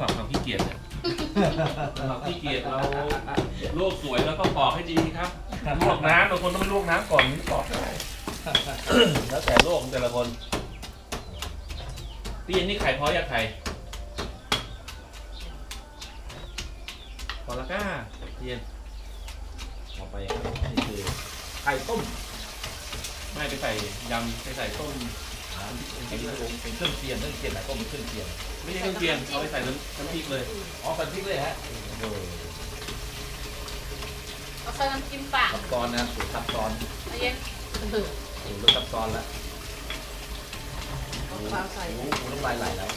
สำหรับความขี้เกียจเนี่ยสำหรับขี้เกียจเราลวกสวยแล้วก็ปอกให้ดีครับลวกน้ำบางคนต้องไม่ลวกน้ำก่อนถึงปอกได้แล้วแต่โลกของแต่ละคนพี่เย็นนี่ไข่พออยากไข่พอละก้าพี่เย็นเอาไปนี่คือไข่ต้ม ไม่ไปใส่ยำไปใส่ต้มอ่า เป็นเป็นเครื่องเคียงเครื่องเคียงไข่ต้มเป็นเครื่องเคียงไม่ใช่เครื่องเคียงเอาไปใส่น้ำน้ำพริกเลยอ๋อใส่พริกเลยฮะโอ้โหเอาใส่น้ำจิ้มปากซับซ้อนนะสูตรซับซ้อนเอาเย็นสูตรเริ่มซับซ้อนแล้วเอาปลาใส่โอ้โหน้ำลายไหลแล้ว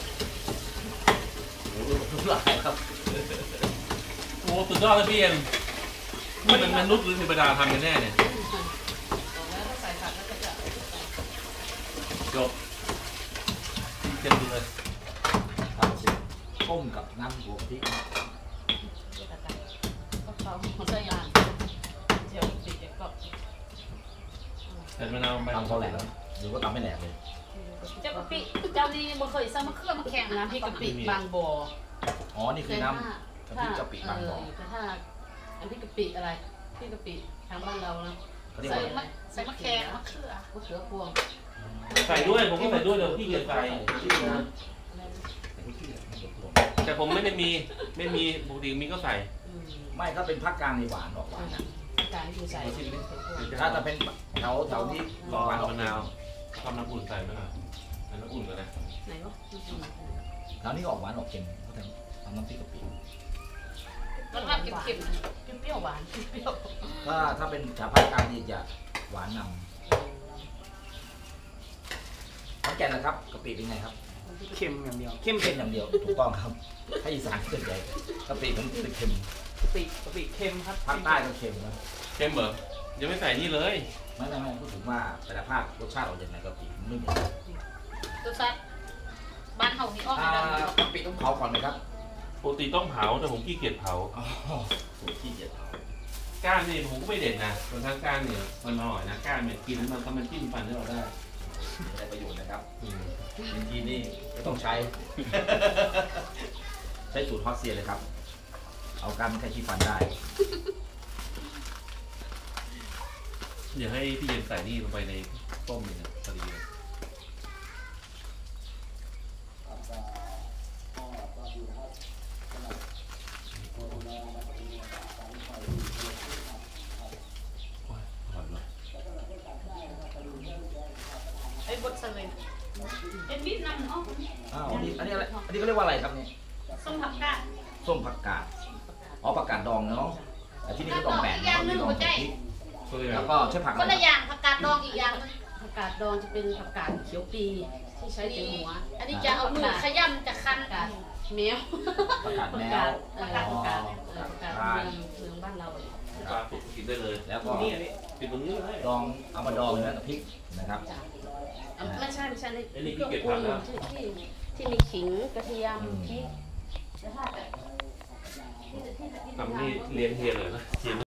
โอ้โหน้ำลายครับโอ้สุดยอดเลยพี่เย็นมันเป็นมนุษย์หรือเทวดาทำกันแน่เนี่ยบอกแล้วถ้าใส่ผักแล้วก็จะจบเต็มเลยทำเสร็จต้มกับน้ำหัวพริกก็เขาหัวใส่ยานเดี๋ยวติดเดี๋ยวก็แต่มะนาวไปตำเขาแหลกหรือว่าตำไม่แหลกเลยเจ้ากะปิเจ้านี่บ่เคยใส่มะเขือมาแข่งนะพี่กะปิบางบ่ออ๋อนี่คือน้ำน้ำพริกะปิบางบ่อแต่ถ้าอันพี่กะปิอะไรพี่กะปิทางบ้านเรานะเขาเรียกใส่ว่ามะใส่มะแขงมะเขือมะเขือพวง ใส่ด้วยผมก็ใส่ด้วยเดี๋ยวพี่เกียจใส่แต่ผมไม่ได้มีไม่มีปกติมีก็ใส่อืมไม่ถ้าเป็นภาคกลางในหวานออกหวานนะการที่ใส่เอาชิมดิถ้าจะเป็นแถวแถวที่รอหวานออกมะนาวทำน้ำอุ่นใส่ไหมล่ะเอาน้ำอุ่นก็ได้ไหนวะแถวนี้ก็ออกหวานออกเค็มเขาทำทำน้ำพริกกะปิรสชาติเค็มๆเปรี้ยวๆหวานเปรี้ยวถ้าถ้าเป็นแถวภาคกลางนี่จะหวานนำ แก่นนะครับกะปิเป็นไงครับเค็มอย่างเดียวเข้มเค็เผ็มดอย่างเดียวถูกต้องครับถ้าอีสานส่วนใหญ่กะปิมันจะเค็มกะปิกะปิเค็มครับภาคใต้ก็เค็มนะเค็มเหรอยังไม่ใส่นี่เลย ไม่ไม่ไม่พูดถึงว่าแต่ละภาครสชาติออกยังไงกะปิมันไม่เหมือนกันรสชาติบ้านเฮานี่ออกอ่ามาแบบกะปิต้องเผาก่อนไหมครับปกติต้องเผาแต่ผมขี้เกียจเผา อ๋อสูตรที่เกียจเผาก้านนี่ผมก็ไม่เด็ดนะบางครั้งก้านเนี่ยมันอร่อยนะ ก้านเนี่ยกินแล้วมันก็มันจิ้มฟันให้เราได้ ได้ประโยชน์นะครับอืมจริงๆนี่ไม่ต้องใช้ ใช้สูตรฮอตเซียเลยครับ เอาการแค่ชี้ฟันได้ เดี๋ยวให้พี่เย็นใส่นี่ลงไปในต้มเลยนะพอดีเลยโอ้ยอร่อยเลย ไอ้บดเสลยเอ็นนิดนำเนาะอ้าวอันนี้อันนี้อะไรอันนี้เขาเรียกว่าอะไรครับเนี่ยส้มผักกาดส้มผักกาดอ๋อผักกาดดองเนาะแต่ที่นี่เขาดองแปดเนาะที่ดองใส่พริกก็เลยแล้วก็ใช้ผักคนอะไรละอย่างผักกาดดองอีกอย่างนึงผักกาดดองจะเป็นผักกาดเขียวปีที่ใช้เป็นหัวอันนี้จะเอามือขย้ำจะคั้นกันแมวผักกาดแมผักกาวดผักกาดอ๋อผักกาดเออผักกาดเมืองเมืองบ้านเราเลยปลาสุกกินได้เลยแล้วก็นี่อันนี้กินตรงนี้เลยดองเอามาดองเนื้อกับพริกนะครับ จ้ะ อะไม่ใช่ไม่ใช่ในไอ้นี่เครื่องเก็บปรุผักงแล้วที่ที่ที่มีขิงกระเทียมพริกแล้วถ้าแบบที่ที่ที่ทำนี่เลี้ยงเฮียเลยนะเฮีย